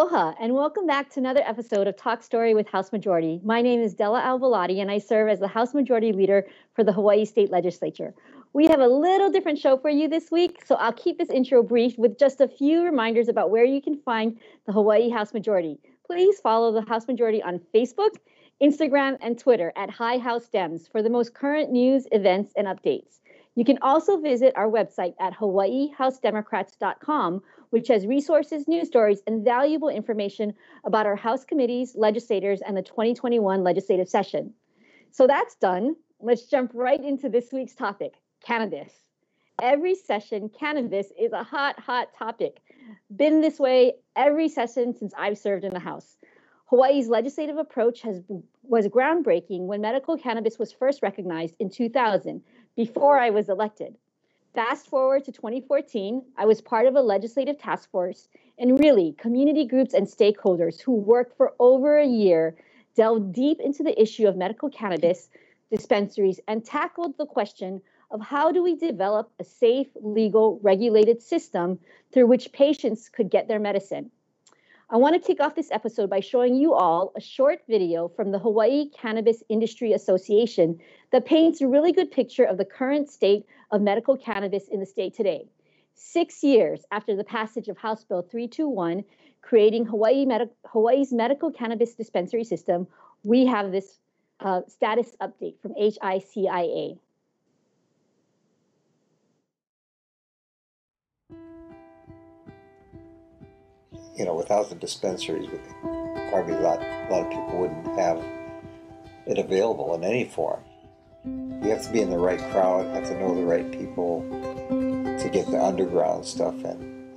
Aloha, and welcome back to another episode of Talk Story with House Majority. My name is Della Au Belatti, and I serve as the House Majority Leader for the Hawaii State Legislature. We have a little different show for you this week, so I'll keep this intro brief with just a few reminders about where you can find the Hawaii House Majority. Please follow the House Majority on Facebook, Instagram, and Twitter at High House Dems for the most current news, events, and updates. You can also visit our website at hawaiihousedemocrats.com, which has resources, news stories, and valuable information about our House committees, legislators, and the 2021 legislative session. So that's done. Let's jump right into this week's topic cannabis. Every session, cannabis is a hot, hot topic. Been this way every session since I've served in the House. Hawaii's legislative approach has was groundbreaking when medical cannabis was first recognized in 2000 before I was elected. Fast forward to 2014, I was part of a legislative task force, and really, community groups and stakeholders who worked for over a year delved deep into the issue of medical cannabis dispensaries and tackled the question of how do we develop a safe, legal, regulated system through which patients could get their medicine. I want to kick off this episode by showing you all a short video from the Hawaii Cannabis Industry Association that paints a really good picture of the current state of medical cannabis in the state today. Six years after the passage of House Bill 321, creating Hawaii Medi- Hawaii's medical cannabis dispensary system, we have this uh, status update from HICIA. you know, without the dispensaries, probably a lot, a lot of people wouldn't have it available in any form. You have to be in the right crowd, have to know the right people to get the underground stuff in.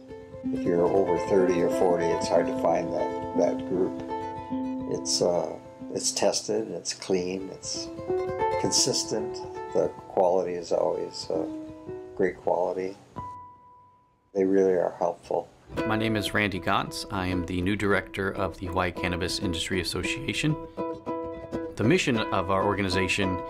If you're over 30 or 40, it's hard to find that, that group. It's, uh, it's tested, it's clean, it's consistent. The quality is always uh, great quality. They really are helpful. My name is Randy Gantz. I am the new director of the Hawaii Cannabis Industry Association. The mission of our organization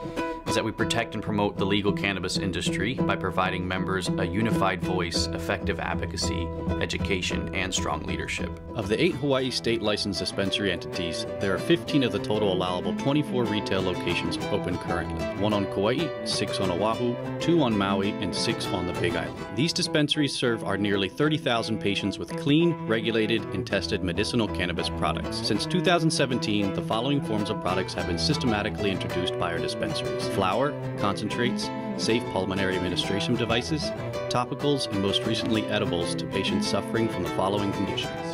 is that we protect and promote the legal cannabis industry by providing members a unified voice, effective advocacy, education, and strong leadership. Of the eight Hawaii state licensed dispensary entities, there are 15 of the total allowable 24 retail locations open currently one on Kauai, six on Oahu, two on Maui, and six on the Big Island. These dispensaries serve our nearly 30,000 patients with clean, regulated, and tested medicinal cannabis products. Since 2017, the following forms of products have been systematically introduced by our dispensaries flour, concentrates, safe pulmonary administration devices, topicals, and most recently edibles to patients suffering from the following conditions.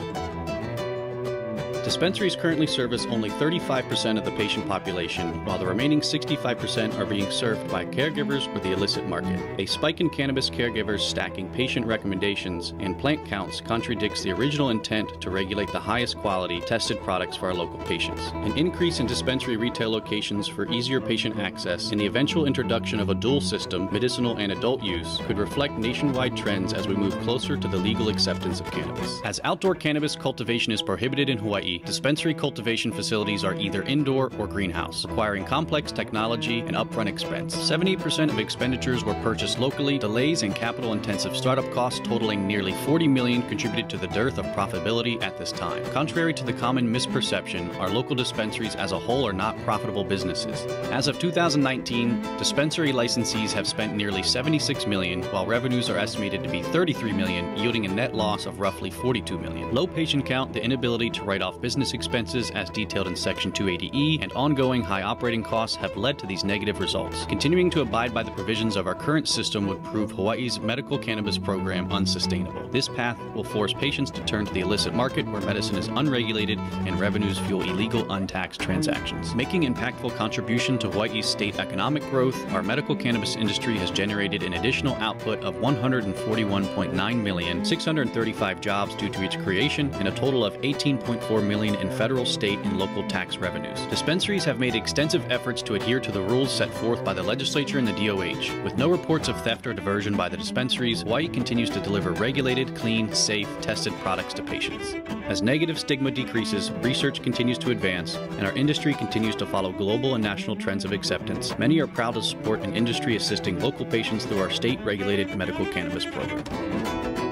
Dispensaries currently service only 35% of the patient population, while the remaining 65% are being served by caregivers or the illicit market. A spike in cannabis caregivers stacking patient recommendations and plant counts contradicts the original intent to regulate the highest quality tested products for our local patients. An increase in dispensary retail locations for easier patient access and the eventual introduction of a dual system, medicinal and adult use, could reflect nationwide trends as we move closer to the legal acceptance of cannabis. As outdoor cannabis cultivation is prohibited in Hawaii, dispensary cultivation facilities are either indoor or greenhouse, requiring complex technology and upfront expense. 70% of expenditures were purchased locally. Delays and capital intensive startup costs totaling nearly 40 million contributed to the dearth of profitability at this time. Contrary to the common misperception, our local dispensaries as a whole are not profitable businesses. As of 2019, dispensary licensees have spent nearly 76 million, while revenues are estimated to be 33 million, yielding a net loss of roughly 42 million. Low patient count, the inability to write off business expenses as detailed in Section 280E, and ongoing high operating costs have led to these negative results. Continuing to abide by the provisions of our current system would prove Hawaii's medical cannabis program unsustainable. This path will force patients to turn to the illicit market where medicine is unregulated and revenues fuel illegal untaxed transactions. Making impactful contribution to Hawaii's state economic growth, our medical cannabis industry has generated an additional output of 141.9 million, 635 jobs due to its creation, and a total of 18.4 million in federal, state, and local tax revenues. Dispensaries have made extensive efforts to adhere to the rules set forth by the legislature and the DOH. With no reports of theft or diversion by the dispensaries, Hawaii continues to deliver regulated, clean, safe, tested products to patients. As negative stigma decreases, research continues to advance, and our industry continues to follow global and national trends of acceptance, many are proud to support an industry assisting local patients through our state regulated medical cannabis program.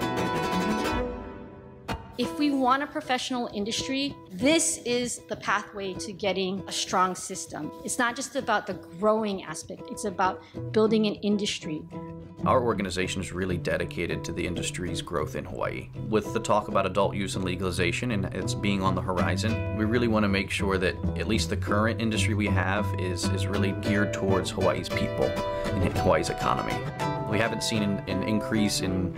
If we want a professional industry, this is the pathway to getting a strong system. It's not just about the growing aspect, it's about building an industry. Our organization is really dedicated to the industry's growth in Hawaii. With the talk about adult use and legalization and it's being on the horizon, we really want to make sure that at least the current industry we have is, is really geared towards Hawaii's people and Hawaii's economy. We haven't seen an, an increase in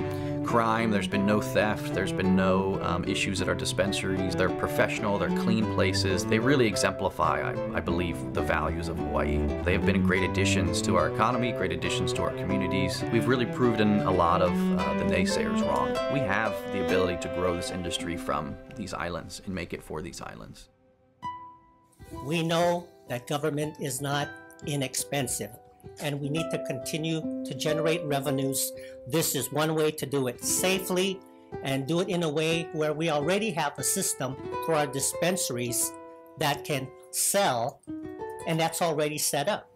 crime, there's been no theft, there's been no um, issues at our dispensaries. They're professional, they're clean places. They really exemplify, I, I, believe, the values of Hawaii. They have been great additions to our economy, great additions to our communities. We've really proven a lot of uh, the naysayers wrong. We have the ability to grow this industry from these islands and make it for these islands. We know that government is not inexpensive and we need to continue to generate revenues. This is one way to do it safely and do it in a way where we already have a system for our dispensaries that can sell, and that's already set up.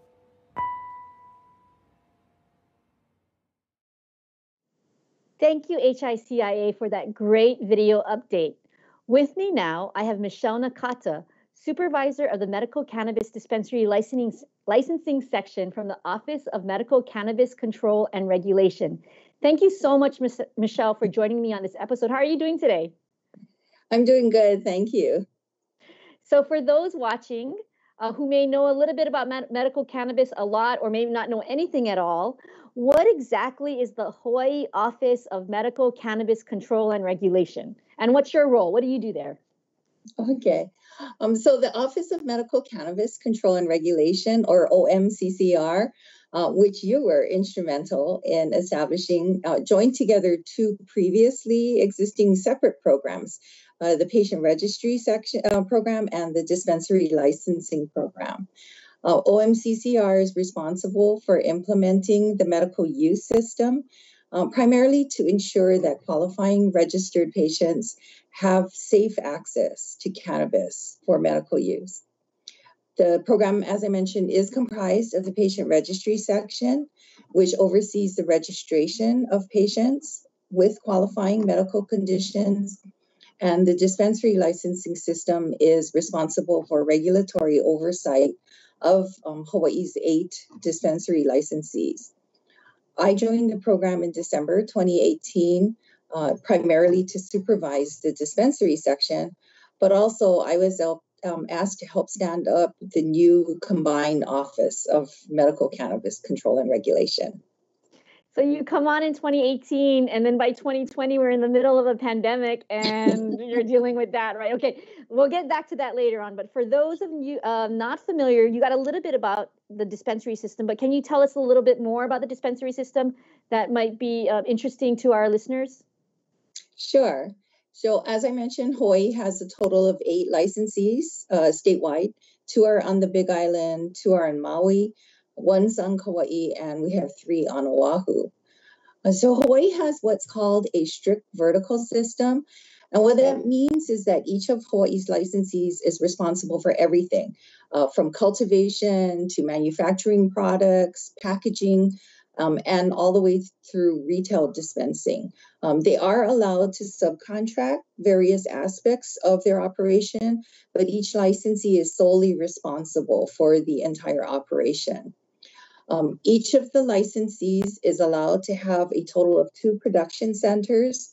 Thank you, HICIA, for that great video update. With me now, I have Michele Nakata, Supervisor of the Medical Cannabis Dispensary Licensing, Licensing Section from the Office of Medical Cannabis Control and Regulation. Thank you so much, Ms. Michele, for joining me on this episode. How are you doing today? I'm doing good. Thank you. So, for those watching uh, who may know a little bit about med- medical cannabis a lot or maybe not know anything at all, what exactly is the Hawaii Office of Medical Cannabis Control and Regulation? And what's your role? What do you do there? Okay. Um, so the Office of Medical Cannabis Control and Regulation, or OMCCR, uh, which you were instrumental in establishing, uh, joined together two previously existing separate programs uh, the Patient Registry section uh, program and the Dispensary Licensing program. Uh, OMCCR is responsible for implementing the medical use system, um, primarily to ensure that qualifying registered patients have safe access to cannabis for medical use. The program, as I mentioned, is comprised of the patient registry section, which oversees the registration of patients with qualifying medical conditions. And the dispensary licensing system is responsible for regulatory oversight of um, Hawaii's eight dispensary licensees. I joined the program in December 2018 uh, primarily to supervise the dispensary section, but also I was um, asked to help stand up the new combined Office of Medical Cannabis Control and Regulation. So you come on in 2018, and then by 2020, we're in the middle of a pandemic, and you're dealing with that, right? Okay, we'll get back to that later on. But for those of you uh, not familiar, you got a little bit about the dispensary system, but can you tell us a little bit more about the dispensary system that might be uh, interesting to our listeners? Sure. So, as I mentioned, Hawaii has a total of eight licensees uh, statewide. Two are on the Big Island, two are in Maui, one's on Kauai, and we have three on Oahu. Uh, so, Hawaii has what's called a strict vertical system. And what that means is that each of Hawaii's licensees is responsible for everything uh, from cultivation to manufacturing products, packaging, um, and all the way through retail dispensing. Um, they are allowed to subcontract various aspects of their operation, but each licensee is solely responsible for the entire operation. Um, each of the licensees is allowed to have a total of two production centers,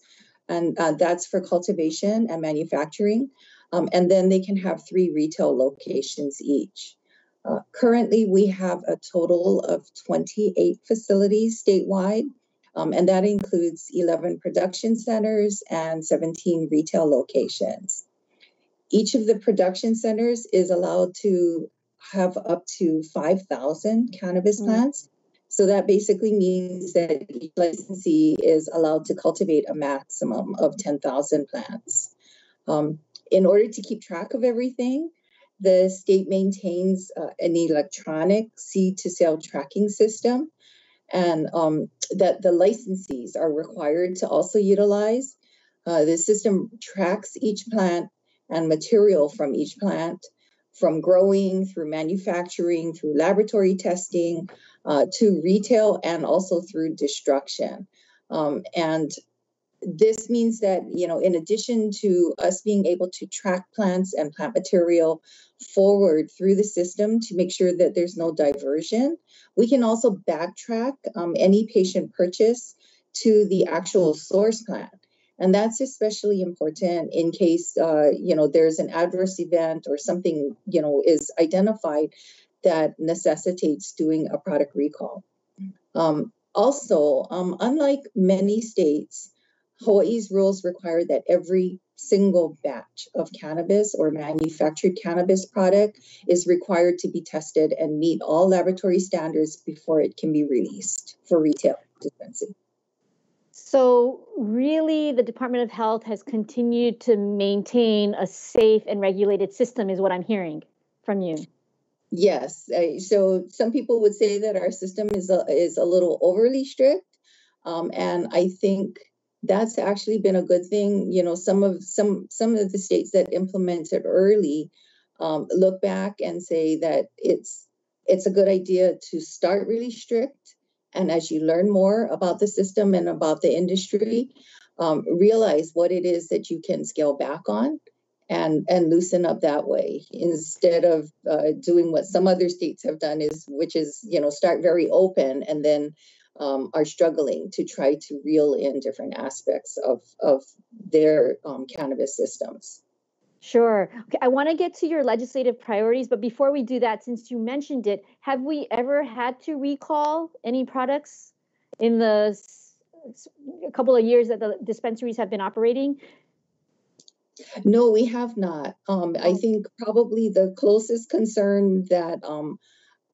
and uh, that's for cultivation and manufacturing. Um, and then they can have three retail locations each. Uh, currently, we have a total of 28 facilities statewide, um, and that includes 11 production centers and 17 retail locations. Each of the production centers is allowed to have up to 5,000 cannabis mm. plants. So that basically means that each licensee is allowed to cultivate a maximum of 10,000 plants. Um, in order to keep track of everything, the state maintains uh, an electronic seed to sale tracking system, and um, that the licensees are required to also utilize. Uh, the system tracks each plant and material from each plant, from growing through manufacturing, through laboratory testing, uh, to retail, and also through destruction. Um, and this means that you know in addition to us being able to track plants and plant material forward through the system to make sure that there's no diversion we can also backtrack um, any patient purchase to the actual source plant. And that's especially important in case uh, you know there's an adverse event or something you know is identified that necessitates doing a product recall. Um, also um, unlike many states Hawaii's rules require that every single batch of cannabis or manufactured cannabis product is required to be tested and meet all laboratory standards before it can be released for retail dispensing. So, really, the Department of Health has continued to maintain a safe and regulated system, is what I'm hearing from you. Yes. So, some people would say that our system is a, is a little overly strict. Um, and I think that's actually been a good thing. You know, some of some some of the states that implemented early um, look back and say that it's it's a good idea to start really strict, and as you learn more about the system and about the industry, um, realize what it is that you can scale back on. And, and loosen up that way instead of uh, doing what some other states have done is which is you know start very open and then um, are struggling to try to reel in different aspects of, of their um, cannabis systems. Sure. Okay, I want to get to your legislative priorities, but before we do that, since you mentioned it, have we ever had to recall any products in the a couple of years that the dispensaries have been operating? No, we have not. Um, I oh. think probably the closest concern that um,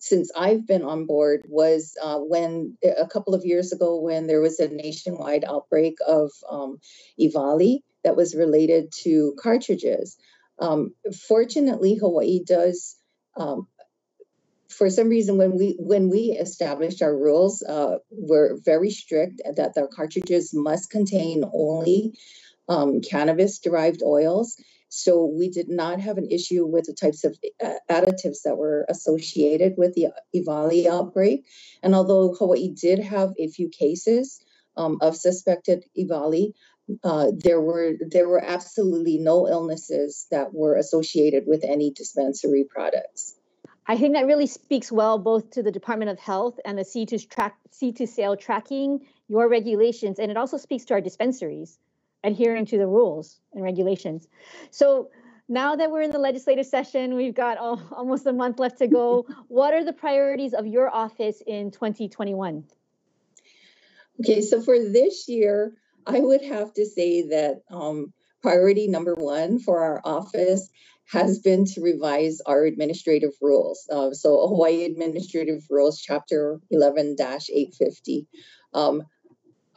since I've been on board was uh, when a couple of years ago when there was a nationwide outbreak of um, EVALI that was related to cartridges. Um, fortunately, Hawaii does. Um, for some reason, when we when we established our rules, uh, we're very strict that the cartridges must contain only um, cannabis derived oils so we did not have an issue with the types of uh, additives that were associated with the EVALI outbreak. And although Hawaii did have a few cases um, of suspected EVALI, uh, there were there were absolutely no illnesses that were associated with any dispensary products. I think that really speaks well both to the Department of Health and the seed to track seed to sale tracking your regulations, and it also speaks to our dispensaries adhering to the rules and regulations. So now that we're in the legislative session, we've got almost a month left to go. what are the priorities of your office in 2021? Okay, so for this year, I would have to say that um, priority number one for our office has been to revise our administrative rules. Uh, so, Hawaii Administrative Rules, Chapter 11 850. Um,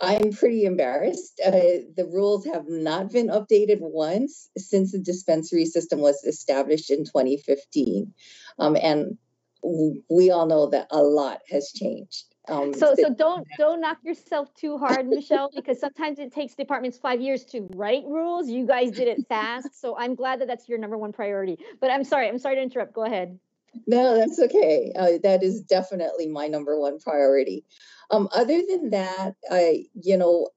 I'm pretty embarrassed. Uh, the rules have not been updated once since the dispensary system was established in 2015. Um, and we all know that a lot has changed. Um, so, so don't don't knock yourself too hard, Michele, because sometimes it takes departments five years to write rules. You guys did it fast, so I'm glad that that's your number one priority. But I'm sorry, I'm sorry to interrupt. Go ahead. No, that's okay. Uh, that is definitely my number one priority. Um, other than that, I, you know,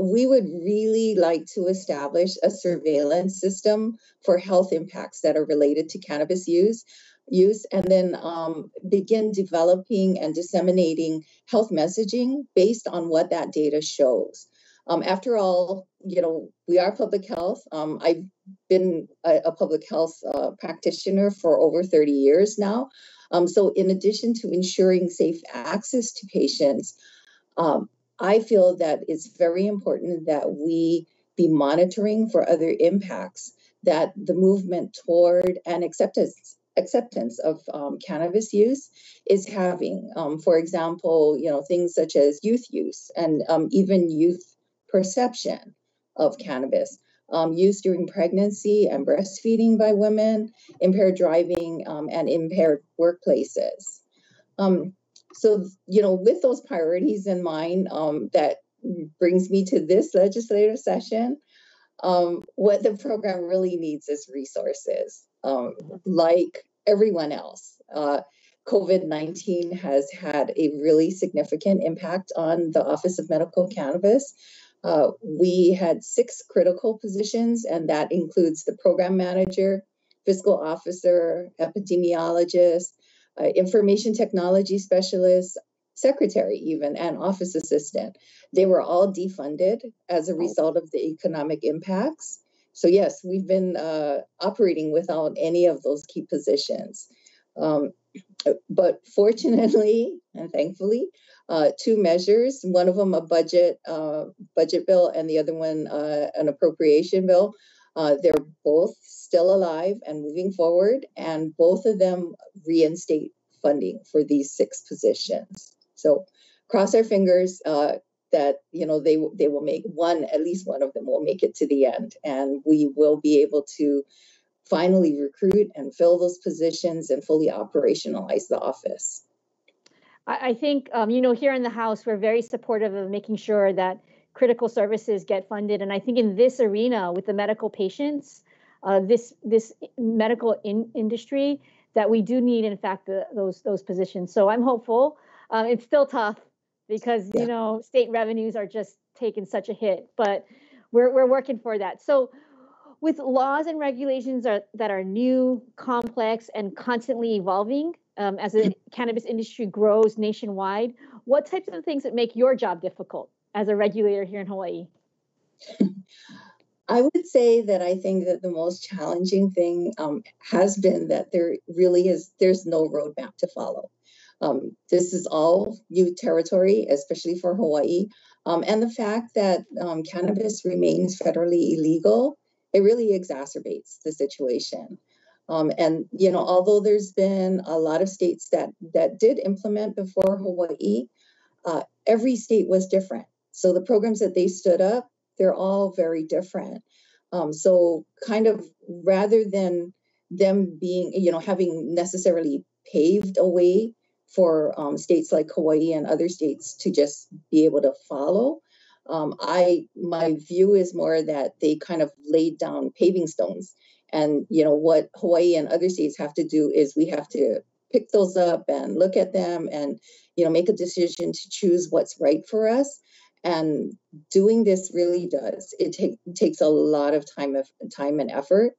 we would really like to establish a surveillance system for health impacts that are related to cannabis use use and then um, begin developing and disseminating health messaging based on what that data shows um, after all you know we are public health um, i've been a, a public health uh, practitioner for over 30 years now um, so, in addition to ensuring safe access to patients, um, I feel that it's very important that we be monitoring for other impacts that the movement toward and acceptance acceptance of um, cannabis use is having. Um, for example, you know things such as youth use and um, even youth perception of cannabis um, use during pregnancy and breastfeeding by women, impaired driving, um, and impaired workplaces. Um, so, you know, with those priorities in mind, um, that brings me to this legislative session. Um, what the program really needs is resources, um, like everyone else. Uh, COVID 19 has had a really significant impact on the Office of Medical Cannabis. Uh, we had six critical positions, and that includes the program manager, fiscal officer, epidemiologist, uh, information technology specialist, secretary, even, and office assistant. They were all defunded as a result of the economic impacts. So, yes, we've been uh, operating without any of those key positions. Um, but fortunately and thankfully, uh, two measures, one of them a budget uh, budget bill and the other one uh, an appropriation bill, uh, they're both still alive and moving forward, and both of them reinstate funding for these six positions. So cross our fingers uh, that you know they they will make one at least one of them will make it to the end, and we will be able to finally recruit and fill those positions and fully operationalize the office. I, I think um, you know here in the House we're very supportive of making sure that critical services get funded. And I think in this arena with the medical patients, uh, this this medical in, industry, that we do need, in fact, the, those those positions. So I'm hopeful. Uh, it's still tough because yeah. you know state revenues are just taking such a hit, but we're we're working for that. So with laws and regulations are, that are new, complex, and constantly evolving um, as the cannabis industry grows nationwide, what types of things that make your job difficult? as a regulator here in Hawaii? I would say that I think that the most challenging thing um, has been that there really is there's no roadmap to follow. Um, this is all new territory, especially for Hawaii, um, and the fact that um, cannabis remains federally illegal, it really exacerbates the situation. Um, and you know, although there's been a lot of states that that did implement before Hawaii, uh, every state was different. So the programs that they stood up, they're all very different. Um, so kind of rather than them being, you know, having necessarily paved a way for um, states like Hawaii and other states to just be able to follow. Um, I my view is more that they kind of laid down paving stones, and you know what Hawaii and other states have to do is we have to pick those up and look at them and you know make a decision to choose what's right for us. And doing this really does it take, takes a lot of time of time and effort.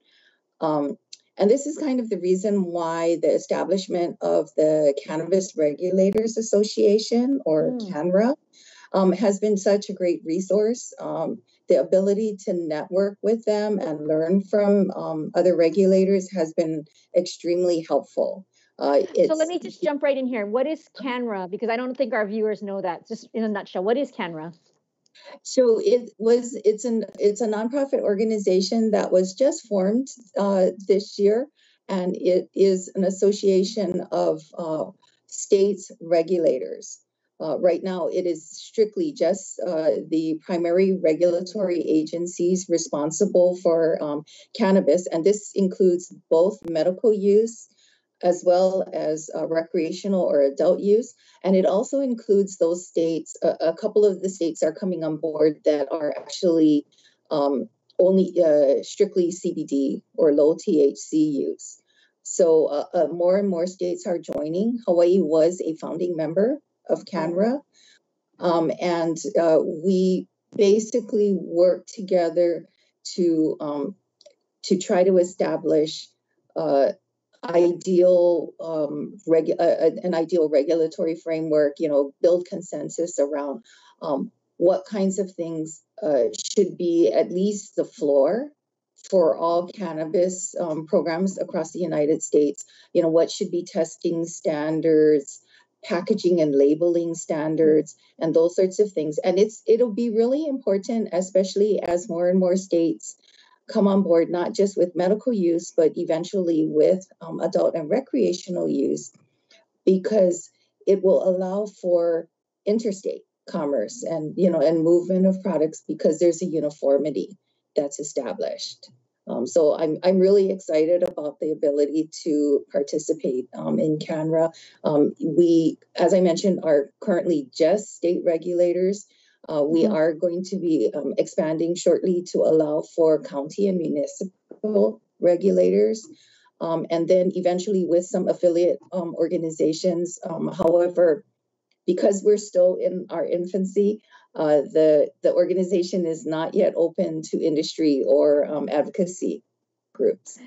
Um, and this is kind of the reason why the establishment of the cannabis regulators association or mm. CANRA um, has been such a great resource um, the ability to network with them and learn from um, other regulators has been extremely helpful uh, so let me just jump right in here. What is CANRA? Because I don't think our viewers know that. Just in a nutshell, what is CANRA? So it was it's an it's a nonprofit organization that was just formed uh, this year, and it is an association of uh, states regulators. Uh, right now, it is strictly just uh, the primary regulatory agencies responsible for um, cannabis, and this includes both medical use as well as uh, recreational or adult use. And it also includes those states, a, couple of the states are coming on board that are actually um, only uh, strictly CBD or low THC use. So uh, uh, more and more states are joining. Hawaii was a founding member of CANRA. Um, and uh, we basically work together to um, to try to establish uh, ideal um, regu- uh, an ideal regulatory framework you know build consensus around um, what kinds of things uh, should be at least the floor for all cannabis um, programs across the united states you know what should be testing standards packaging and labeling standards and those sorts of things and it's it'll be really important especially as more and more states come on board not just with medical use, but eventually with um, adult and recreational use, because it will allow for interstate commerce and you know and movement of products because there's a uniformity that's established. Um, so I'm I'm really excited about the ability to participate um, in CANRA. Um, we, as I mentioned, are currently just state regulators. Uh, we mm-hmm. are going to be um, expanding shortly to allow for county and municipal regulators. Um, and then eventually with some affiliate um, organizations. Um, however, because we're still in our infancy, uh, the the organization is not yet open to industry or um, advocacy groups.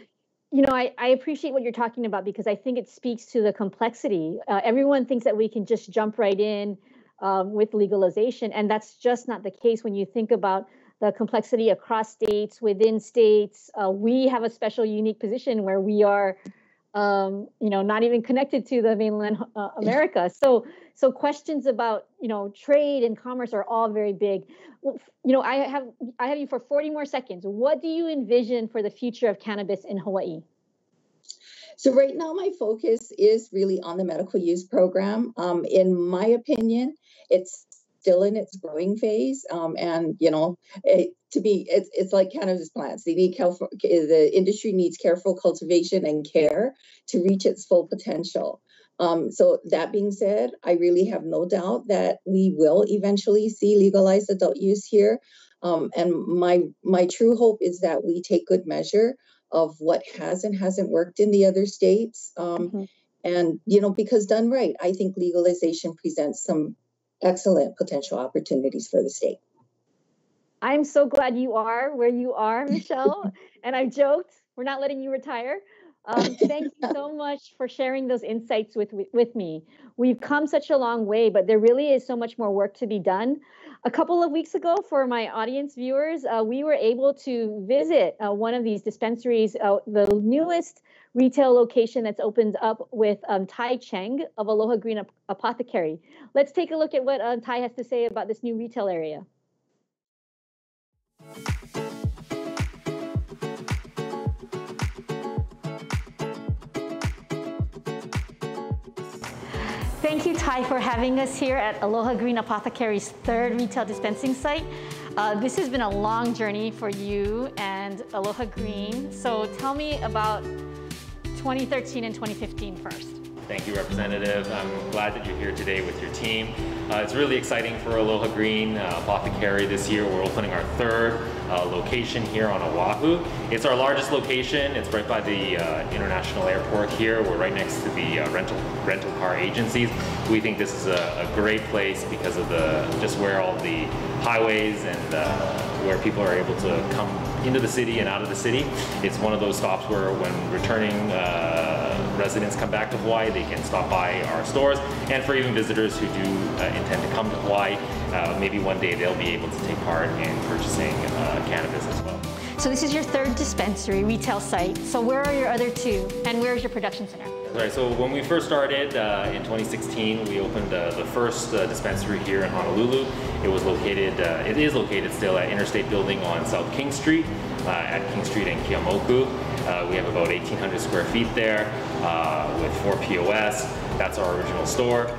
You know, I, I appreciate what you're talking about because I think it speaks to the complexity. Uh, everyone thinks that we can just jump right in um, with legalization, and that's just not the case when you think about the complexity across states, within states. Uh, we have a special, unique position where we are um, you know, not even connected to the mainland uh, America. So, so questions about you know trade and commerce are all very big. You know, I have I have you for 40 more seconds. What do you envision for the future of cannabis in Hawaii? So right now, my focus is really on the medical use program. Um, in my opinion, it's still in its growing phase. Um, and you know, it, to be, it's it's like cannabis plants. They need careful. The industry needs careful cultivation and care to reach its full potential. Um, so that being said, I really have no doubt that we will eventually see legalized adult use here. Um, and my my true hope is that we take good measure of what has and hasn't worked in the other states. Um, mm-hmm. And you know, because done right, I think legalization presents some excellent potential opportunities for the state. I'm so glad you are where you are, Michele. and I've joked, we're not letting you retire. Um, thank you so much for sharing those insights with, with me. We've come such a long way, but there really is so much more work to be done. A couple of weeks ago, for my audience viewers, uh, we were able to visit uh, one of these dispensaries, uh, the newest retail location that's opened up with um, Tai Cheng of Aloha Green Apothecary. Let's take a look at what uh, Tai has to say about this new retail area. Thank you, Tai, for having us here at Aloha Green Apothecary's third retail dispensing site. Uh, this has been a long journey for you and Aloha Green. So tell me about 2013 and 2015 first. Thank you, Representative. I'm glad that you're here today with your team. Uh, it's really exciting for Aloha Green uh, Apothecary this year. We're opening our third uh, location here on Oahu. It's our largest location. It's right by the uh, international airport here. We're right next to the uh, rental rental car agencies. We think this is a, a, great place because of the just where all the highways and uh, where people are able to come into the city and out of the city. It's one of those stops where when returning uh, residents come back to Hawaii, they can stop by our stores. And for even visitors who do uh, intend to come to Hawaii, uh, maybe one day they'll be able to take part in purchasing cannabis as well. So this is your third dispensary retail site. So where are your other two and where is your production center? Right, so when we first started uh, in 2016, we opened uh, the first uh, dispensary here in Honolulu. It was located, uh, it is located still at Interstate Building on South King Street, uh, at King Street and Keeaumoku. Uh, we have about 1,800 square feet there with four POS. That's our original store.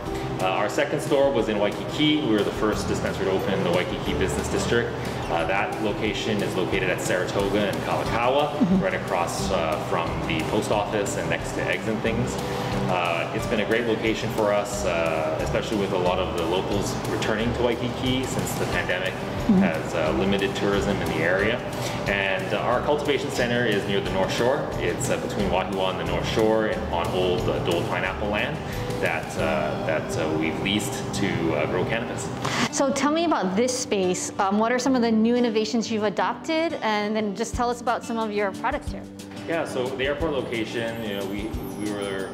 Our second store was in Waikiki. We were the first dispensary to open in the Waikiki Business District. Uh, that location is located at Saratoga and Kalakaua, mm -hmm. right across uh, from the post office and next to Eggs and Things. Uh, it's been a great location for us, uh, especially with a lot of the locals returning to Waikiki since the pandemic mm -hmm. has uh, limited tourism in the area. And our cultivation center is near the North Shore. It's between Wahiawa and the North Shore and on old Dole pineapple land that uh, that uh, we've leased to uh, grow cannabis. So tell me about this space. Um, what are some of the new innovations you've adopted, and then just tell us about some of your products here. Yeah, so the airport location, you know, we we were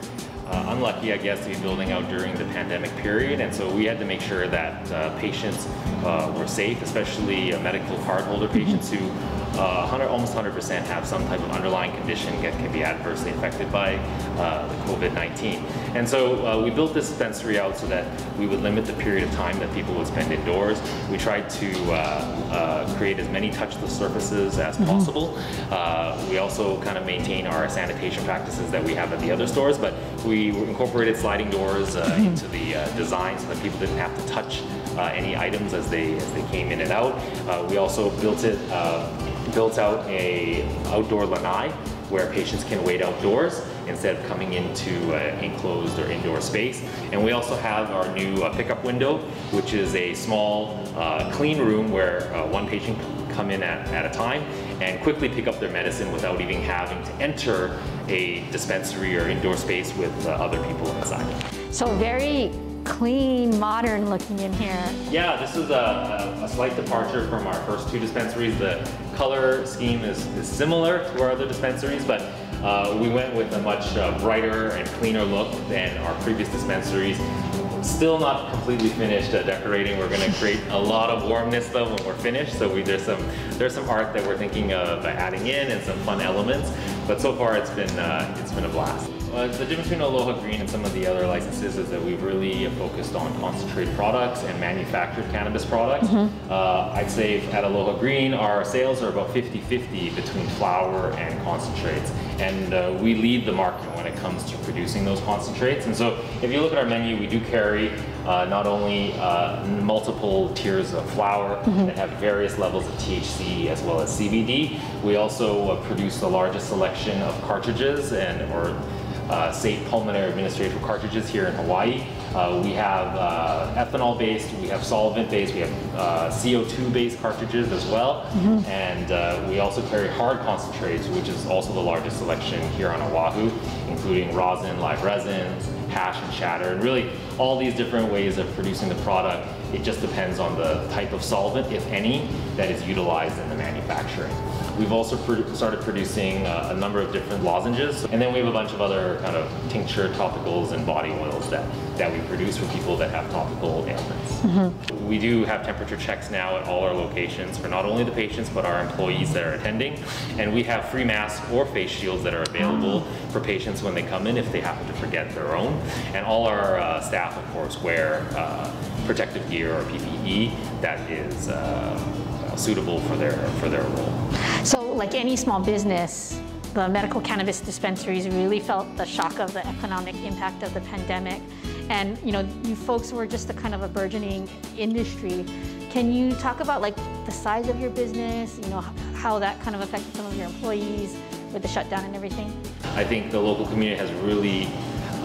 uh, unlucky, I guess, to be building out during the pandemic period, and so we had to make sure that uh, patients uh, were safe, especially medical cardholder patients who uh, 100, almost 100% have some type of underlying condition that can be adversely affected by uh, COVID-19. And so uh, we built this dispensary out so that we would limit the period of time that people would spend indoors. We tried to uh, uh, create as many touchless surfaces as mm -hmm. possible. Uh, we also kind of maintain our sanitation practices that we have at the other stores, but we incorporated sliding doors mm -hmm. into the design so that people didn't have to touch any items as they as they came in and out. we also built it built out a outdoor lanai where patients can wait outdoors instead of coming into an enclosed or indoor space. And we also have our new uh, pickup window, which is a small uh, clean room where uh, one patient can come in at, at a time and quickly pick up their medicine without even having to enter a dispensary or indoor space with uh, other people inside. So very clean, modern looking in here. Yeah, this is a, a, slight departure from our first two dispensaries. The color scheme is, is similar to our other dispensaries, but uh, we went with a much uh, brighter and cleaner look than our previous dispensaries. Still not completely finished uh, decorating. We're going to create a lot of warmness though when we're finished. So we, there's some there's some art that we're thinking of adding in and some fun elements. But so far it's been uh, it's been a blast. Uh, the difference between Aloha Green and some of the other licenses is that we've really focused on concentrate products and manufactured cannabis products. Mm-hmm. Uh, I'd say at Aloha Green, our sales are about 50-50 between flower and concentrates. And uh, we lead the market when it comes to producing those concentrates. And so if you look at our menu, we do carry uh, not only uh, multiple tiers of flower mm-hmm. that have various levels of THC as well as CBD. We also uh, produce the largest selection of cartridges and or uh, safe pulmonary administration cartridges here in Hawaii. Uh, we have uh, ethanol based, we have solvent based, we have uh, CO2 based cartridges as well. Mm-hmm. And uh, we also carry hard concentrates, which is also the largest selection here on Oahu, including rosin, live resins, hash and shatter, and really all these different ways of producing the product. It just depends on the type of solvent, if any, that is utilized in the manufacturing. We've also started producing uh, a number of different lozenges, and then we have a bunch of other kind of tincture, topicals, and body oils that, that we produce for people that have topical ailments. Mm-hmm. We do have temperature checks now at all our locations for not only the patients but our employees that are attending, and we have free masks or face shields that are available oh. for patients when they come in if they happen to forget their own. And all our uh, staff, of course, wear uh, protective gear or PPE that is uh, suitable for their for their role. So like any small business, the medical cannabis dispensaries really felt the shock of the economic impact of the pandemic. And you know, you folks were just a kind of a burgeoning industry. Can you talk about like the size of your business, you know, how that kind of affected some of your employees with the shutdown and everything? I think the local community has really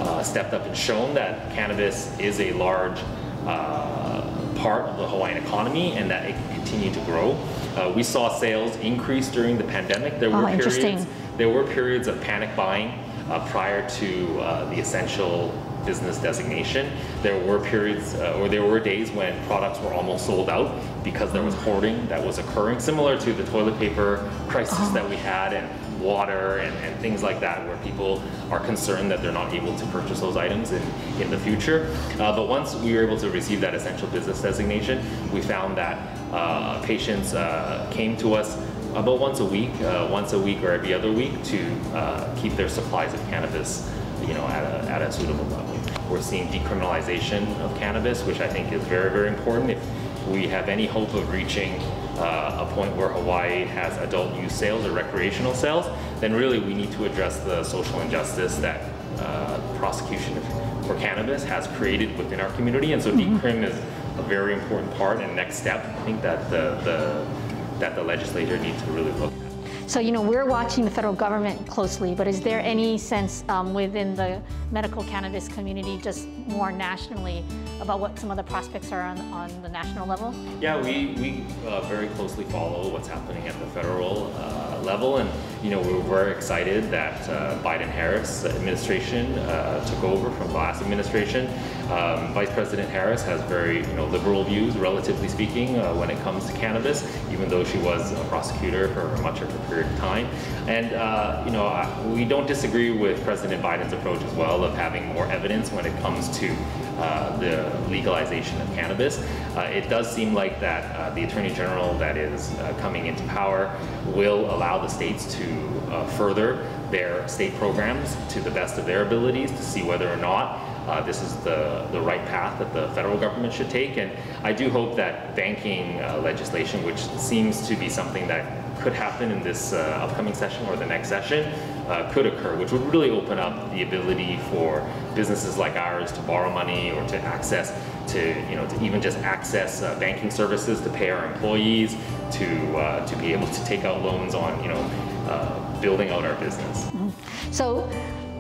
uh, stepped up and shown that cannabis is a large uh, part of the Hawaiian economy and that it can continue to grow. Uh, we saw sales increase during the pandemic. There were oh, periods. There were periods of panic buying uh, prior to uh, the essential business designation. There were periods, uh, or there were days when products were almost sold out because there was hoarding that was occurring, similar to the toilet paper crisis oh. that we had and water and, and, things like that where people are concerned that they're not able to purchase those items in, in the future. Uh, but once we were able to receive that essential business designation, we found that uh, patients uh, came to us about once a week, uh, once a week or every other week to uh, keep their supplies of cannabis you know, at a, at a suitable level. We're seeing decriminalization of cannabis, which I think is very, very important. If we have any hope of reaching uh, a point where Hawaii has adult use sales or recreational sales, then really we need to address the social injustice that uh, prosecution for cannabis has created within our community. And so mm-hmm. decrim is a very important part and next step. I think that the, the that the legislature needs to really look at. So, you know, we're watching the federal government closely, but is there any sense um, within the medical cannabis community, just more nationally, about what some of the prospects are on, on the national level? Yeah, we, we uh, very closely follow what's happening at the federal uh, level, and you know, we were very excited that uh, Biden-Harris administration uh, took over from the last administration. Um, Vice President Harris has very you know liberal views, relatively speaking, uh, when it comes to cannabis, even though she was a prosecutor for much of her period of time. And uh, you know, we don't disagree with President Biden's approach as well of having more evidence when it comes to uh, the legalization of cannabis. Uh, it does seem like that uh, the Attorney General that is uh, coming into power will allow the states to further their state programs to the best of their abilities to see whether or not uh, this is the, the right path that the federal government should take. And I do hope that banking uh, legislation, which seems to be something that could happen in this uh, upcoming session or the next session, uh, could occur, which would really open up the ability for businesses like ours to borrow money or to access to you know to even just access uh, banking services to pay our employees to uh, to be able to take out loans on you know building out our business. So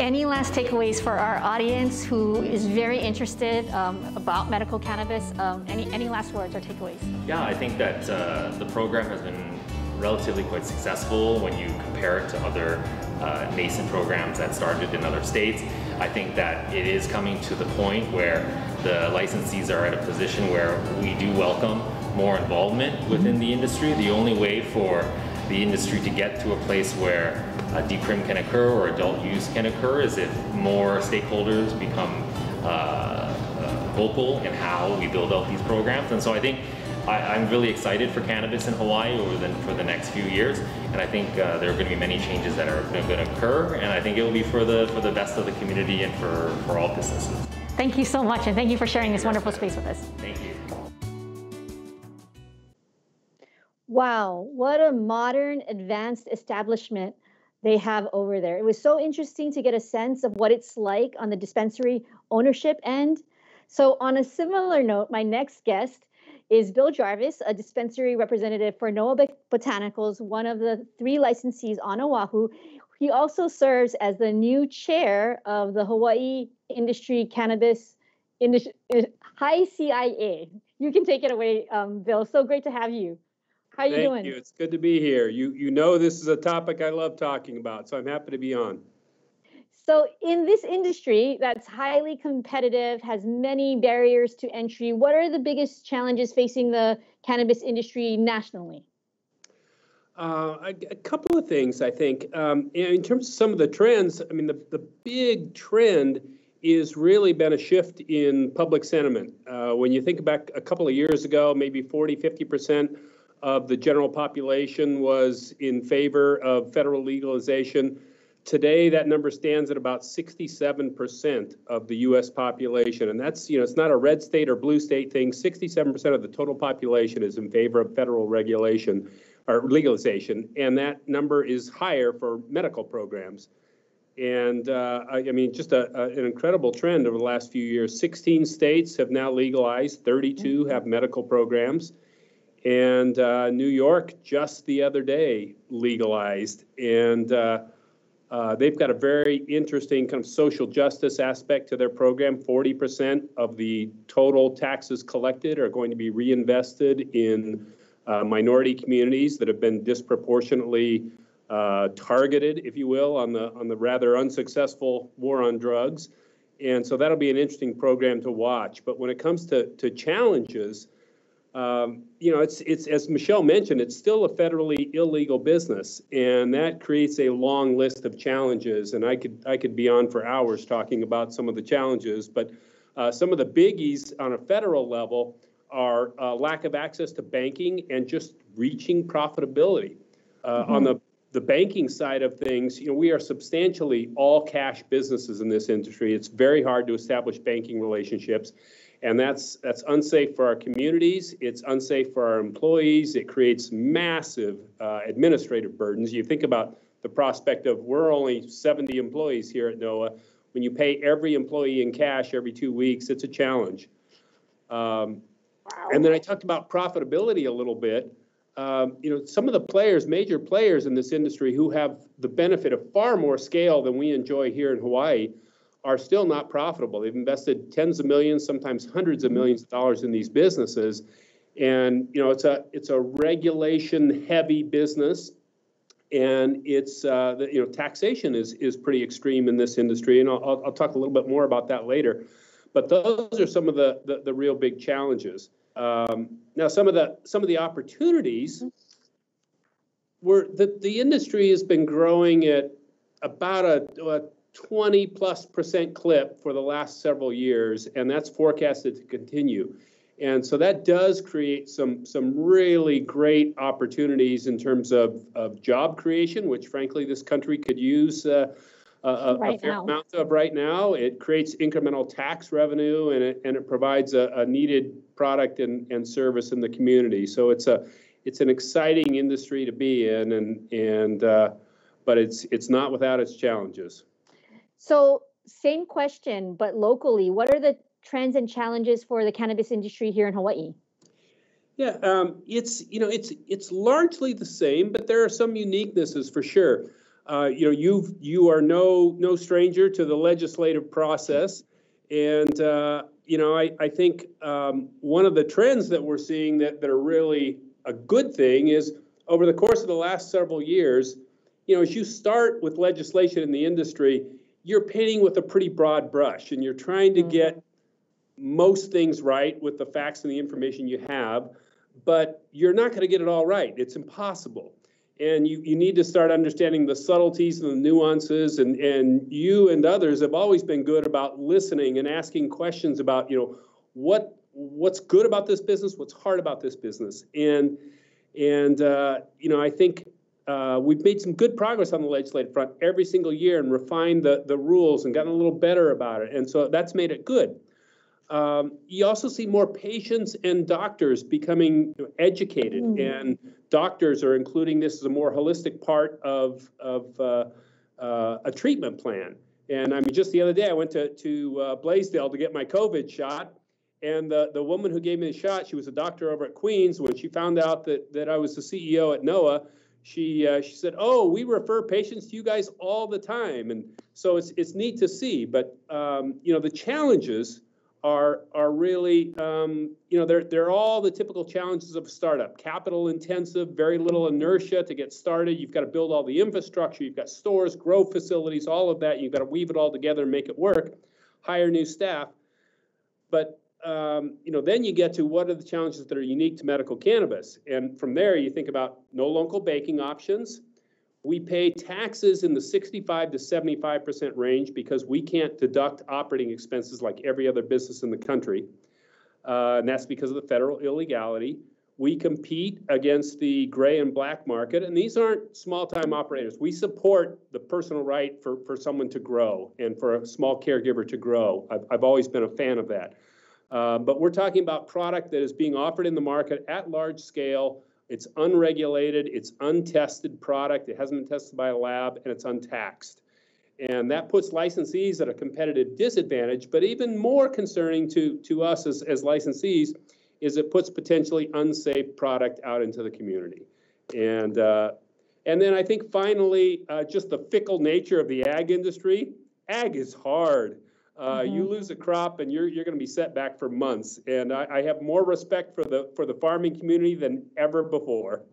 any last takeaways for our audience who is very interested um, about medical cannabis? Um, any, any last words or takeaways? Yeah, I think that uh, the program has been relatively quite successful when you compare it to other uh, nascent programs that started in other states. I think that it is coming to the point where the licensees are at a position where we do welcome more involvement within the industry. The only way for the industry to get to a place where a decrim can occur or adult use can occur is if more stakeholders become uh, uh, vocal in how we build out these programs. And so I think I, am really excited for cannabis in Hawaii over the, for the next few years, and I think uh, there are going to be many changes that are going to occur, and I think it will be for the for the best of the community and for, for all businesses. Thank you so much, and thank you for sharing this wonderful space with us. Thank you. Wow, what a modern, advanced establishment they have over there. It was so interesting to get a sense of what it's like on the dispensary ownership end. So, on a similar note, my next guest is Bill Jarvis, a dispensary representative for Noa Botanicals, one of the three licensees on Oahu. He also serves as the new chair of the Hawaii Industry Cannabis HICIA. You can take it away, um, Bill. So great to have you. How you Thank doing? you. It's good to be here. You you know this is a topic I love talking about, so I'm happy to be on. So, in this industry that's highly competitive, has many barriers to entry, what are the biggest challenges facing the cannabis industry nationally? Uh, a, a, couple of things, I think. Um, in terms of some of the trends, I mean, the, the big trend is really been a shift in public sentiment. Uh, when you think back a couple of years ago, maybe 40, 50% of the general population was in favor of federal legalization. Today, that number stands at about 67% of the U.S. population, and that's you know it's not a red state or blue state thing. 67% of the total population is in favor of federal regulation or legalization, and that number is higher for medical programs. And uh, I, I, mean, just a, a, an incredible trend over the last few years. 16 states have now legalized, 32 have medical programs. And uh, New York just the other day legalized. And uh, uh, they've got a very interesting kind of social justice aspect to their program. 40% of the total taxes collected are going to be reinvested in uh, minority communities that have been disproportionately uh, targeted, if you will, on the on the rather unsuccessful war on drugs. And so that'll be an interesting program to watch. But when it comes to, to challenges, um, you know, it's it's as Michele mentioned, it's still a federally illegal business, and that creates a long list of challenges. And I could I could be on for hours talking about some of the challenges, but uh, some of the biggies on a federal level are uh, lack of access to banking and just reaching profitability. Uh, mm-hmm. On the the banking side of things, you know, we are substantially all cash businesses in this industry. It's very hard to establish banking relationships and that's that's unsafe for our communities. It's unsafe for our employees. It creates massive uh, administrative burdens. You think about the prospect of we're only 70 employees here at Noa. When you pay every employee in cash every two weeks, it's a challenge. Um, wow. And then I talked about profitability a little bit. Um, you know, some of the players, major players in this industry, who have the benefit of far more scale than we enjoy here in Hawaii are still not profitable. They've invested tens of millions, sometimes hundreds of millions of dollars in these businesses. And you know, it's a it's a regulation heavy business, and it's uh, you know taxation is is pretty extreme in this industry, and I'll, I'll talk a little bit more about that later. But those are some of the the, the real big challenges. Um, now, some of the some of the opportunities were that the industry has been growing at about a, a 20 plus percent clip for the last several years, and that's forecasted to continue. And so that does create some some really great opportunities in terms of, of job creation, which frankly this country could use uh, a, right a, fair now. amount of right now. It creates incremental tax revenue and it, and it provides a, a needed product and, and service in the community. So it's a it's an exciting industry to be in, and and uh, but it's it's not without its challenges. So, same question, but locally, what are the trends and challenges for the cannabis industry here in Hawaii? Yeah, um, it's you know it's it's largely the same, but there are some uniquenesses for sure. Uh, you know, you you are no no stranger to the legislative process, and uh, you know I I think um, one of the trends that we're seeing that that are really a good thing is over the course of the last several years, you know, as you start with legislation in the industry, you're painting with a pretty broad brush and you're trying to mm-hmm. get most things right with the facts and the information you have, but you're not going to get it all right. It's impossible. And you, you need to start understanding the subtleties and the nuances. And, and you and others have always been good about listening and asking questions about, you know, what what's good about this business, what's hard about this business. And and uh, you know, I think uh, we've made some good progress on the legislative front every single year and refined the, the rules and gotten a little better about it. And so that's made it good. Um, you also see more patients and doctors becoming educated, mm. and doctors are including this as a more holistic part of, of uh, uh, a treatment plan. And I mean, just the other day, I went to, to uh, Blaisdell to get my COVID shot, and the, the woman who gave me the shot, she was a doctor over at Queens. When she found out that, that I was the CEO at Noa, she uh, she said, "Oh, we refer patients to you guys all the time," and so it's it's neat to see. But um, you know, the challenges are are really um, you know they're they're all the typical challenges of a startup. Capital intensive, very little inertia to get started. You've got to build all the infrastructure. You've got stores, grow facilities, all of that. You've got to weave it all together and make it work. Hire new staff, but um, you know, then you get to what are the challenges that are unique to medical cannabis. And from there, you think about no local baking options. We pay taxes in the 65 to 75% range because we can't deduct operating expenses like every other business in the country. Uh, and that's because of the federal illegality. We compete against the gray and black market, and these aren't small time operators. We support the personal right for, for someone to grow and for a small caregiver to grow. I've, I've always been a fan of that. Uh, but we're talking about product that is being offered in the market at large scale. It's unregulated, it's untested product, it hasn't been tested by a lab, and it's untaxed. And that puts licensees at a competitive disadvantage. But even more concerning to, to us as, as licensees is it puts potentially unsafe product out into the community. And, uh, and then I think finally, uh, just the fickle nature of the ag industry. Ag is hard. Uh, mm-hmm. You lose a crop, and you're you're going to be set back for months. And I, I, have more respect for the for the farming community than ever before.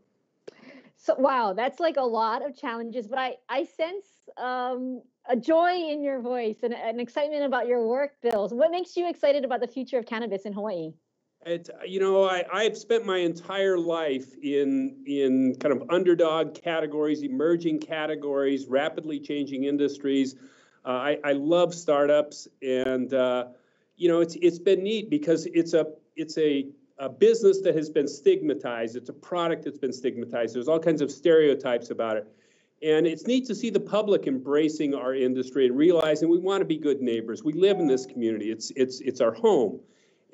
So wow, that's like a lot of challenges, but I I sense um, a joy in your voice and an excitement about your work, Bills. What makes you excited about the future of cannabis in Hawaii? It, you know, I, I've spent my entire life in in kind of underdog categories, emerging categories, rapidly changing industries. Uh, I, I love startups, and uh, you know it's it's been neat because it's a it's a a business that has been stigmatized. It's a product that's been stigmatized. There's all kinds of stereotypes about it. And it's neat to see the public embracing our industry and realizing we want to be good neighbors. We live in this community. It's it's it's our home.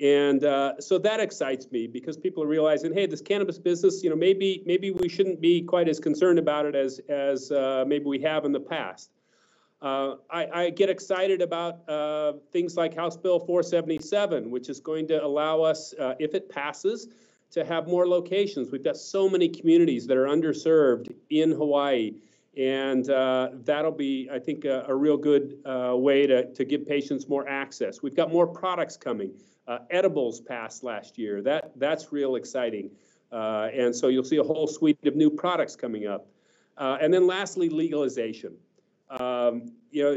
And uh, so that excites me because people are realizing, hey, this cannabis business, you know, maybe maybe we shouldn't be quite as concerned about it as as uh, maybe we have in the past. Uh, I, I, get excited about uh, things like House Bill 477, which is going to allow us, uh, if it passes, to have more locations. We've got so many communities that are underserved in Hawaii, and uh, that'll be, I think, a, a real good uh, way to, to give patients more access. We've got more products coming. Uh, edibles passed last year. That that's real exciting, and so you'll see a whole suite of new products coming up. and then lastly, legalization. Um, you know,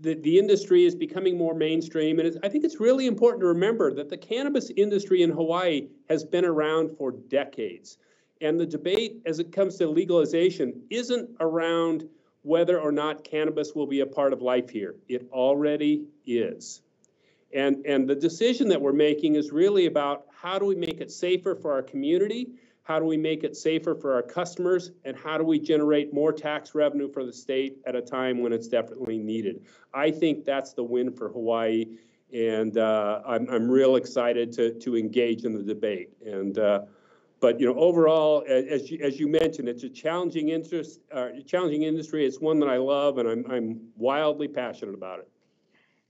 the, the industry is becoming more mainstream, and I think it's really important to remember that the cannabis industry in Hawaii has been around for decades. And the debate as it comes to legalization isn't around whether or not cannabis will be a part of life here. It already is. And, and the decision that we're making is really about how do we make it safer for our community how do we make it safer for our customers? And how do we generate more tax revenue for the state at a time when it's definitely needed? I think that's the win for Hawaii. And uh, I'm, I'm real excited to, to engage in the debate. And uh, but you know, overall, as you, as you mentioned, it's a challenging interest, uh, challenging industry. It's one that I love, and I'm I'm wildly passionate about it.